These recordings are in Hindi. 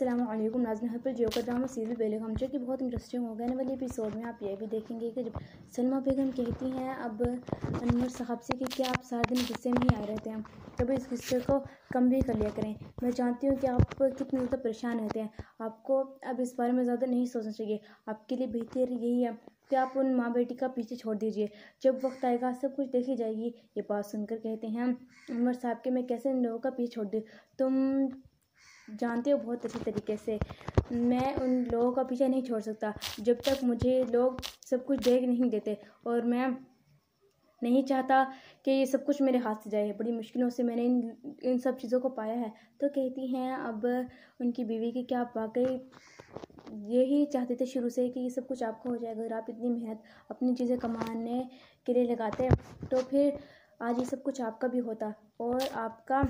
वालेकुम। नाज़न हर पर जो का ड्रामा सीरियल बेलगम जो कि बहुत इंटरेस्टिंग हो गया आने वाले एपिसोड में। आप ये भी देखेंगे कि जब सलमा बेगम कहती हैं, अब अनवर साहब से कि क्या आप सारे दिन गुस्से में ही आए रहते हैं? कभी इस गुस्से को कम भी कर लिया करें। मैं जानती हूँ कि आप कितने ज़्यादा परेशान रहते हैं। आपको अब इस बारे में ज़्यादा नहीं सोचना चाहिए। आपके लिए बेहतर यही है कि आप उन माँ बेटी का पीछे छोड़ दीजिए। जब वक्त आएगा, सब कुछ देखी जाएगी। ये बात सुनकर कहते हैं, अनवर साहब के मैं कैसे इन लोगों का पीछे छोड़ दूँ? तुम जानते हो बहुत अच्छे तरीके से। मैं उन लोगों का पीछे नहीं छोड़ सकता, जब तक मुझे लोग सब कुछ देख नहीं देते और मैं नहीं चाहता कि ये सब कुछ मेरे हाथ से जाए। बड़ी मुश्किलों से मैंने इन इन सब चीज़ों को पाया है। तो कहती हैं, अब उनकी बीवी की क्या वाकई यही चाहते थे शुरू से कि ये सब कुछ आपको हो जाए, अगर आप इतनी मेहनत, अपनी चीज़ें कमाने के लिए लगाते तो फिर आज ये सब कुछ आपका भी होता और आपका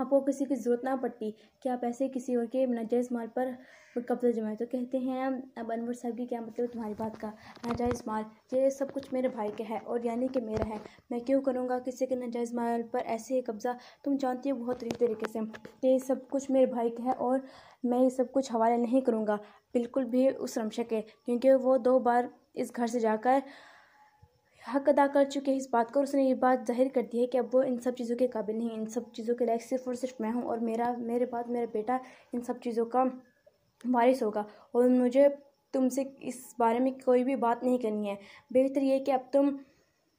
आपको किसी की ज़रूरत ना पड़ती कि आप ऐसे किसी और के नाजायज़ माल पर कब्जा जमाए। तो कहते हैं, अब अनवर साहब की क्या मतलब तुम्हारी बात का? नाजायज़ माल, ये सब कुछ मेरे भाई का है और यानी कि मेरा है। मैं क्यों करूँगा किसी के नाजायज़ माल पर ऐसे ही कब्ज़ा? तुम जानती हो बहुत तरीके से ये सब कुछ मेरे भाई का है और मैं ये सब कुछ हवाले नहीं करूँगा। बिल्कुल भी उस रमशा के, क्योंकि वो दो बार इस घर से जाकर हक अदा कर चुके हैं इस बात को और उसने ये बात ज़ाहिर कर दी है कि अब वो इन सब चीज़ों के काबिल नहीं इन सब चीज़ों के लायक सिर्फ़ और सिर्फ़ मैं हूँ और मेरा, मेरे बाद मेरा बेटा इन सब चीज़ों का वारिस होगा। और मुझे तुमसे इस बारे में कोई भी बात नहीं करनी है। बेहतर ये कि अब तुम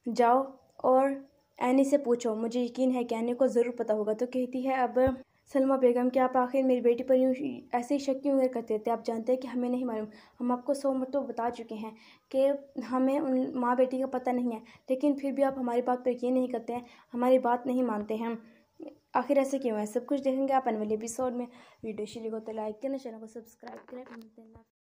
जाओ और एनी से पूछो। मुझे यकीन है कि एनी को ज़रूर पता होगा। तो कहती है, अब सलमा बेगम, क्या आप आखिर मेरी बेटी पर यूँ ऐसे ही शक क्यों करते थे आप जानते हैं कि हमें नहीं मालूम। हम आपको सौ मरतब बता चुके हैं कि हमें उन माँ बेटी का पता नहीं है, लेकिन फिर भी आप हमारी बात पर यकीन नहीं करते हैं, हमारी बात नहीं मानते हैं। आखिर ऐसे क्यों है? सब कुछ देखेंगे आप अनवली एपिसोड में। वीडियो शेयर को तो लाइक करना, चैनल को सब्सक्राइब करें